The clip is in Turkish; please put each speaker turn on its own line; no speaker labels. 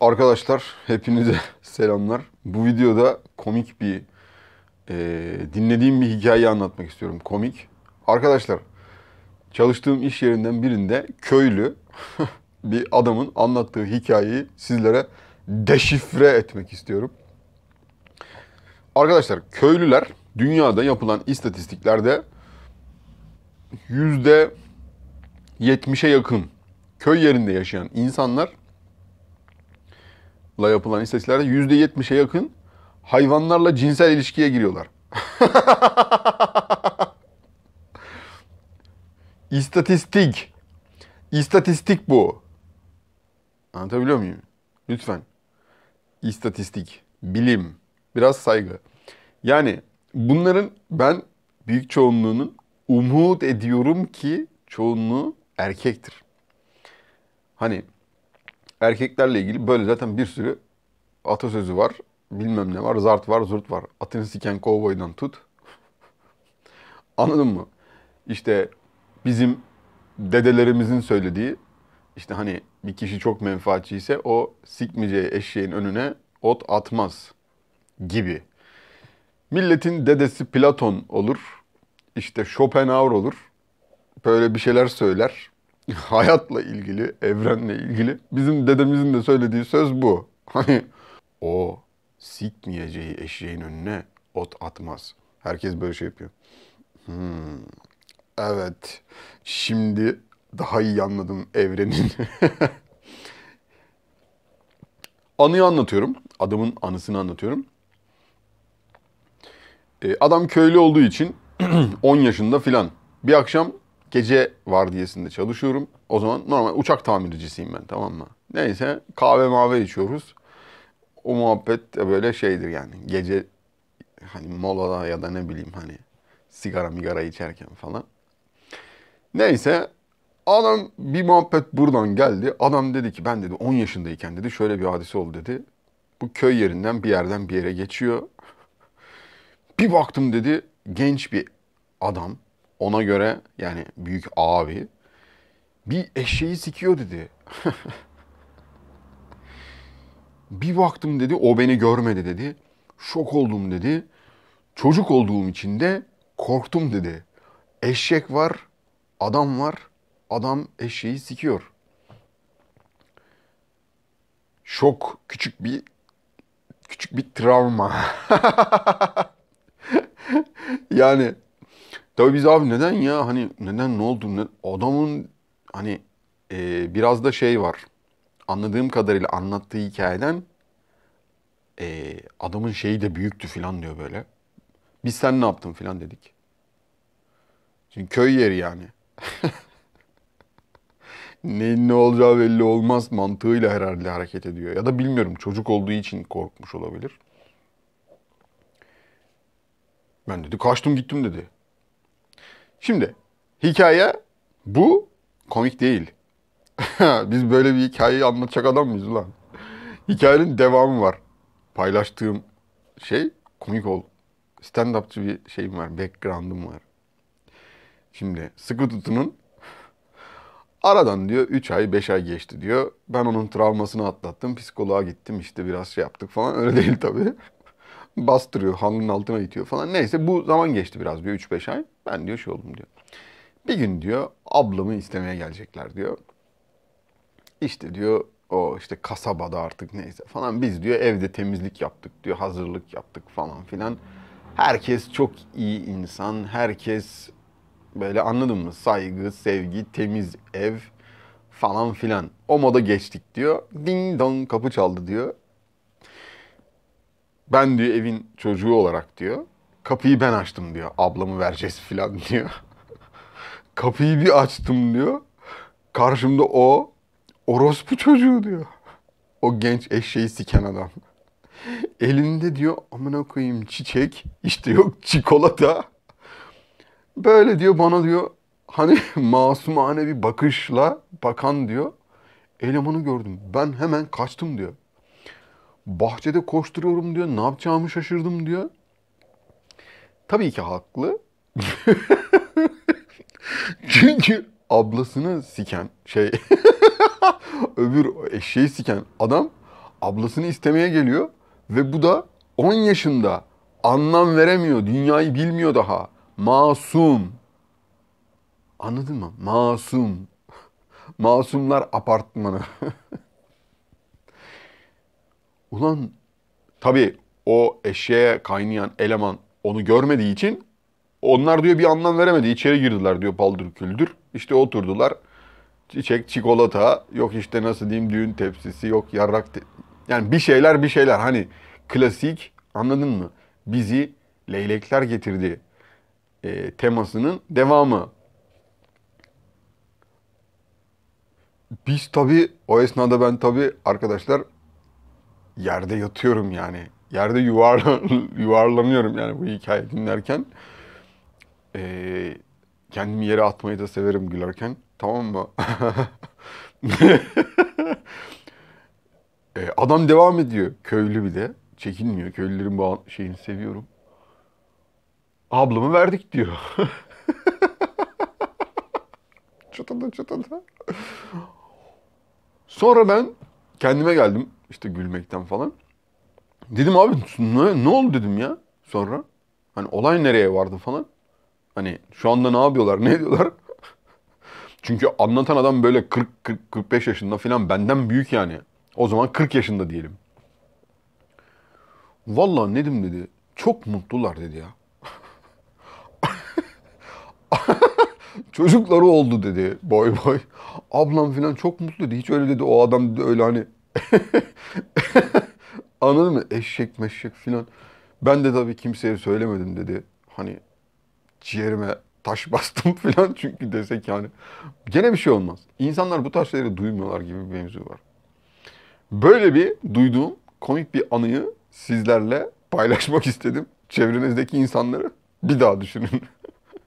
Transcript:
Arkadaşlar hepinize selamlar. Bu videoda komik bir e, dinlediğim bir hikayeyi anlatmak istiyorum. Komik. Arkadaşlar çalıştığım iş yerinden birinde köylü bir adamın anlattığı hikayeyi sizlere deşifre etmek istiyorum. Arkadaşlar köylüler dünyada yapılan istatistiklerde yüzde 70'e yakın köy yerinde yaşayan insanlar la yapılan istatistiklerde yüzde yetmişe yakın hayvanlarla cinsel ilişkiye giriyorlar. İstatistik. İstatistik bu. Anlatabiliyor muyum? Lütfen. İstatistik, bilim, biraz saygı. Yani bunların ben büyük çoğunluğunun umut ediyorum ki çoğunluğu erkektir. Hani erkeklerle ilgili böyle zaten bir sürü atasözü var. Bilmem ne var. Zart var, zurt var. Atını siken kovboydan tut. Anladın mı? İşte bizim dedelerimizin söylediği işte hani bir kişi çok menfaatçi ise o sikmeyeceği eşeğin önüne ot atmaz gibi. Milletin dedesi Platon olur. işte Schopenhauer olur. Böyle bir şeyler söyler hayatla ilgili, evrenle ilgili bizim dedemizin de söylediği söz bu. Hani o sikmeyeceği eşeğin önüne ot atmaz. Herkes böyle şey yapıyor. Hmm, evet. Şimdi daha iyi anladım evrenin. Anıyı anlatıyorum. Adamın anısını anlatıyorum. Ee, adam köylü olduğu için 10 yaşında filan. Bir akşam gece vardiyasında çalışıyorum. O zaman normal uçak tamircisiyim ben tamam mı? Neyse kahve mavi içiyoruz. O muhabbet de böyle şeydir yani. Gece hani molada ya da ne bileyim hani sigara migara içerken falan. Neyse adam bir muhabbet buradan geldi. Adam dedi ki ben dedi 10 yaşındayken dedi şöyle bir hadise oldu dedi. Bu köy yerinden bir yerden bir yere geçiyor. Bir baktım dedi genç bir adam ona göre yani büyük abi bir eşeği sikiyor dedi. bir baktım dedi o beni görmedi dedi. Şok oldum dedi. Çocuk olduğum için de korktum dedi. Eşek var, adam var. Adam eşeği sikiyor. Şok küçük bir küçük bir travma. yani Tabii biz abi neden ya hani neden ne oldu? Ne, adamın hani e, biraz da şey var. Anladığım kadarıyla anlattığı hikayeden e, adamın şeyi de büyüktü falan diyor böyle. Biz sen ne yaptın falan dedik. Çünkü köy yeri yani. Neyin ne olacağı belli olmaz mantığıyla herhalde hareket ediyor. Ya da bilmiyorum çocuk olduğu için korkmuş olabilir. Ben dedi kaçtım gittim dedi. Şimdi hikaye bu komik değil. Biz böyle bir hikayeyi anlatacak adam mıyız ulan? Hikayenin devamı var. Paylaştığım şey komik ol. Stand-upçı bir şeyim var, background'um var. Şimdi sıkı tutunun aradan diyor 3 ay 5 ay geçti diyor. Ben onun travmasını atlattım. Psikoloğa gittim işte biraz şey yaptık falan. Öyle değil tabii bastırıyor, halının altına itiyor falan. Neyse bu zaman geçti biraz diyor 3-5 ay. Ben diyor şey oldum diyor. Bir gün diyor ablamı istemeye gelecekler diyor. İşte diyor o işte kasabada artık neyse falan biz diyor evde temizlik yaptık diyor hazırlık yaptık falan filan. Herkes çok iyi insan, herkes böyle anladın mı? Saygı, sevgi, temiz ev falan filan. O moda geçtik diyor. Ding dong kapı çaldı diyor. Ben diyor evin çocuğu olarak diyor. Kapıyı ben açtım diyor. Ablamı vereceğiz filan diyor. Kapıyı bir açtım diyor. Karşımda o orospu çocuğu diyor. O genç eşeği siken adam. Elinde diyor amına koyayım çiçek. işte yok çikolata. Böyle diyor bana diyor hani masumane bir bakışla bakan diyor. Elemanı gördüm. Ben hemen kaçtım diyor. Bahçede koşturuyorum diyor. Ne yapacağımı şaşırdım diyor. Tabii ki haklı. Çünkü ablasını siken şey öbür eşeği siken adam ablasını istemeye geliyor ve bu da 10 yaşında anlam veremiyor, dünyayı bilmiyor daha. Masum. Anladın mı? Masum. Masumlar apartmanı. Ulan tabii o eşeğe kaynayan eleman onu görmediği için onlar diyor bir anlam veremedi. İçeri girdiler diyor paldır küldür. İşte oturdular. Çiçek, çikolata, yok işte nasıl diyeyim düğün tepsisi, yok yarrak. te- yani bir şeyler bir şeyler hani klasik anladın mı? Bizi leylekler getirdi e, temasının devamı. Biz tabii o esnada ben tabii arkadaşlar yerde yatıyorum yani. Yerde yuvarlan yuvarlanıyorum yani bu hikaye dinlerken. Ee, kendimi yere atmayı da severim gülerken. Tamam mı? Ee, adam devam ediyor. Köylü bir de. Çekinmiyor. Köylülerin bu şeyini seviyorum. Ablamı verdik diyor. çıtadı çıtadı. Sonra ben kendime geldim. İşte gülmekten falan. Dedim abi ne, ne oldu dedim ya sonra. Hani olay nereye vardı falan. Hani şu anda ne yapıyorlar, ne ediyorlar? Çünkü anlatan adam böyle 40 40 45 yaşında falan benden büyük yani. O zaman 40 yaşında diyelim. Vallahi Nedim dedi. Çok mutlular dedi ya. Çocukları oldu dedi boy boy. Ablam falan çok mutlu dedi. Hiç öyle dedi. O adam dedi öyle hani Anladın mı? Eşek meşek filan. Ben de tabii kimseye söylemedim dedi. Hani ciğerime taş bastım filan çünkü desek yani. Gene bir şey olmaz. İnsanlar bu tarz şeyleri duymuyorlar gibi bir mevzu var. Böyle bir duyduğum komik bir anıyı sizlerle paylaşmak istedim. Çevrenizdeki insanları bir daha düşünün.